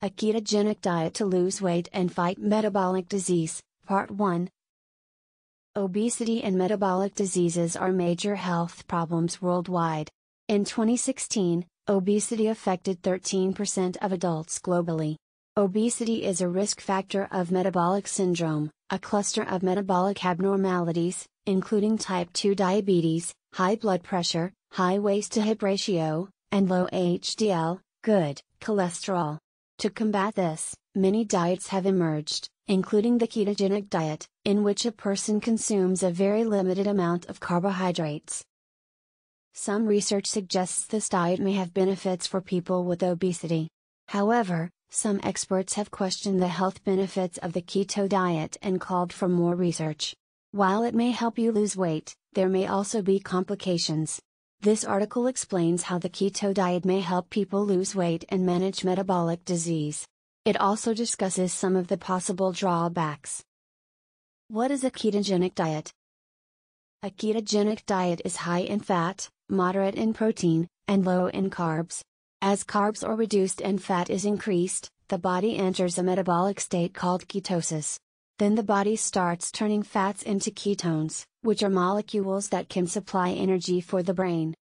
A ketogenic diet to lose weight and fight metabolic disease, Part 1. Obesity and metabolic diseases are major health problems worldwide. In 2016, obesity affected 13% of adults globally. Obesity is a risk factor of metabolic syndrome, a cluster of metabolic abnormalities, including type 2 diabetes, high blood pressure, high waist to hip ratio, and low HDL, good, cholesterol. To combat this, many diets have emerged, including the ketogenic diet, in which a person consumes a very limited amount of carbohydrates. Some research suggests this diet may have benefits for people with obesity. However, some experts have questioned the health benefits of the keto diet and called for more research. While it may help you lose weight, there may also be complications. This article explains how the keto diet may help people lose weight and manage metabolic disease. It also discusses some of the possible drawbacks. What is a ketogenic diet? A ketogenic diet is high in fat, moderate in protein, and low in carbs. As carbs are reduced and fat is increased, the body enters a metabolic state called ketosis. Then the body starts turning fats into ketones, which are molecules that can supply energy for the brain.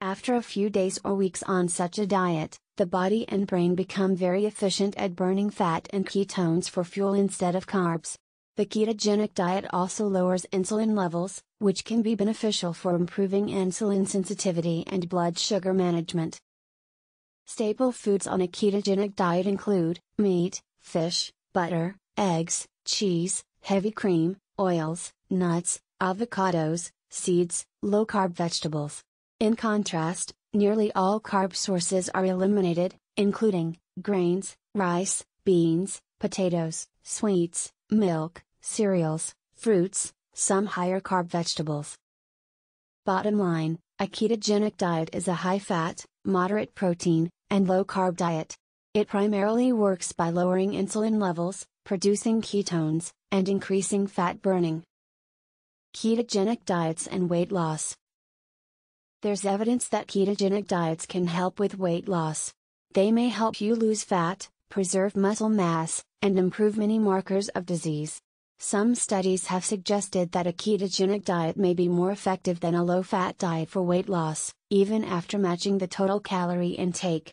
After a few days or weeks on such a diet, the body and brain become very efficient at burning fat and ketones for fuel instead of carbs. The ketogenic diet also lowers insulin levels, which can be beneficial for improving insulin sensitivity and blood sugar management. Staple foods on a ketogenic diet include meat, fish, butter, eggs, cheese, heavy cream, oils, nuts, avocados, seeds, low carb vegetables. In contrast, nearly all carb sources are eliminated, including grains, rice, beans, potatoes, sweets, milk, cereals, fruits, some higher carb vegetables. Bottom line a ketogenic diet is a high fat, moderate protein, and low carb diet. It primarily works by lowering insulin levels, producing ketones, and increasing fat burning. Ketogenic diets and weight loss. There's evidence that ketogenic diets can help with weight loss. They may help you lose fat, preserve muscle mass, and improve many markers of disease. Some studies have suggested that a ketogenic diet may be more effective than a low fat diet for weight loss, even after matching the total calorie intake.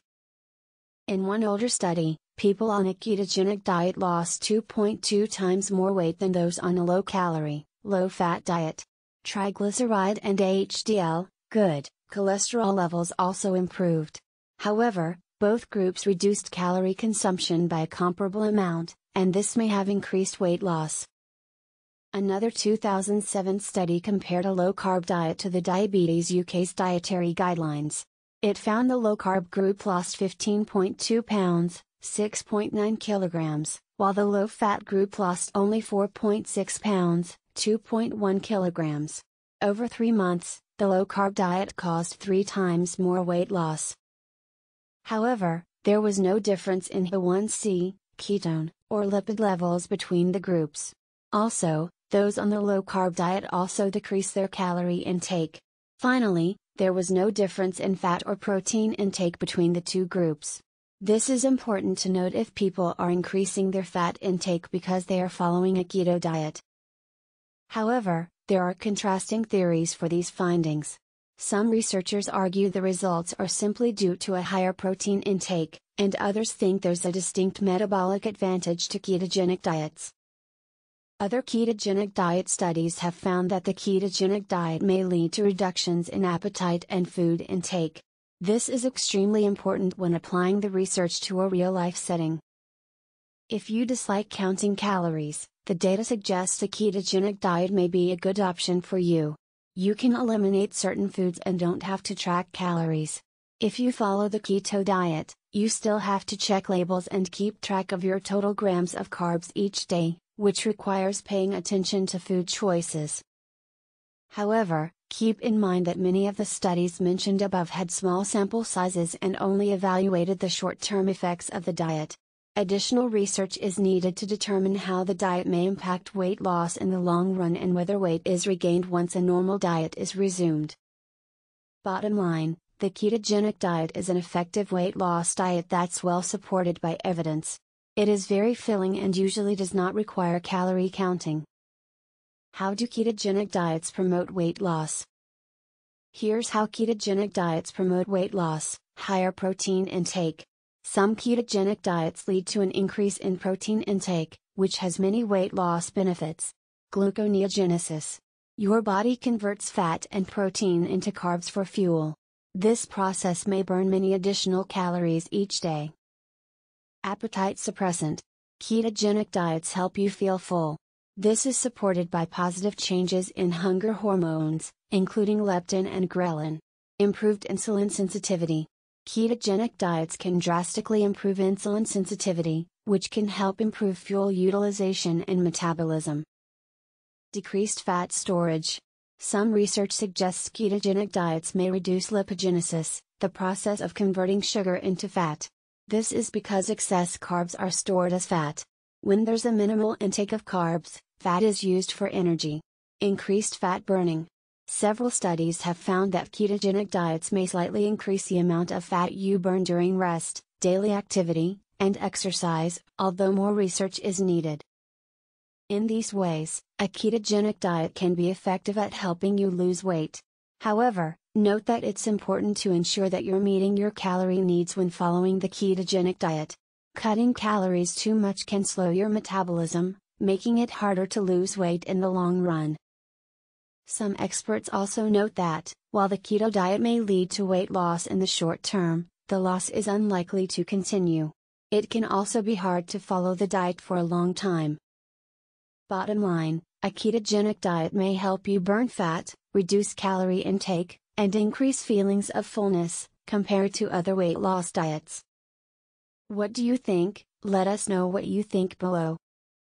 In one older study, people on a ketogenic diet lost 2.2 times more weight than those on a low calorie, low fat diet. Triglyceride and HDL, good, cholesterol levels also improved. However, both groups reduced calorie consumption by a comparable amount, and this may have increased weight loss. Another 2007 study compared a low carb diet to the Diabetes UK's dietary guidelines. It found the low carb group lost 15.2 pounds, 6.9 kilograms, while the low fat group lost only 4.6 pounds, 2.1 kilograms. Over three months, the low carb diet caused three times more weight loss. However, there was no difference in HbA1c, ketone, or lipid levels between the groups. Also, those on the low carb diet also decreased their calorie intake. Finally, there was no difference in fat or protein intake between the two groups. This is important to note if people are increasing their fat intake because they are following a keto diet. However, there are contrasting theories for these findings. Some researchers argue the results are simply due to a higher protein intake, and others think there's a distinct metabolic advantage to ketogenic diets. Other ketogenic diet studies have found that the ketogenic diet may lead to reductions in appetite and food intake. This is extremely important when applying the research to a real life setting. If you dislike counting calories, the data suggests a ketogenic diet may be a good option for you. You can eliminate certain foods and don't have to track calories. If you follow the keto diet, you still have to check labels and keep track of your total grams of carbs each day which requires paying attention to food choices. However, keep in mind that many of the studies mentioned above had small sample sizes and only evaluated the short term effects of the diet. Additional research is needed to determine how the diet may impact weight loss in the long run and whether weight is regained once a normal diet is resumed. Bottom line The ketogenic diet is an effective weight loss diet that's well supported by evidence. It is very filling and usually does not require calorie counting. How do ketogenic diets promote weight loss? Here's how ketogenic diets promote weight loss higher protein intake. Some ketogenic diets lead to an increase in protein intake, which has many weight loss benefits. Gluconeogenesis. Your body converts fat and protein into carbs for fuel. This process may burn many additional calories each day. Appetite suppressant. Ketogenic diets help you feel full. This is supported by positive changes in hunger hormones, including leptin and ghrelin. Improved insulin sensitivity. Ketogenic diets can drastically improve insulin sensitivity, which can help improve fuel utilization and metabolism. Decreased fat storage. Some research suggests ketogenic diets may reduce lipogenesis, the process of converting sugar into fat. This is because excess carbs are stored as fat. When there's a minimal intake of carbs, fat is used for energy. Increased fat burning. Several studies have found that ketogenic diets may slightly increase the amount of fat you burn during rest, daily activity, and exercise, although more research is needed. In these ways, a ketogenic diet can be effective at helping you lose weight. However, note that it's important to ensure that you're meeting your calorie needs when following the ketogenic diet. Cutting calories too much can slow your metabolism, making it harder to lose weight in the long run. Some experts also note that, while the keto diet may lead to weight loss in the short term, the loss is unlikely to continue. It can also be hard to follow the diet for a long time. Bottom line, a ketogenic diet may help you burn fat, reduce calorie intake, and increase feelings of fullness, compared to other weight loss diets. What do you think? Let us know what you think below.